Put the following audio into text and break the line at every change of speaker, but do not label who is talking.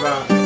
Bye.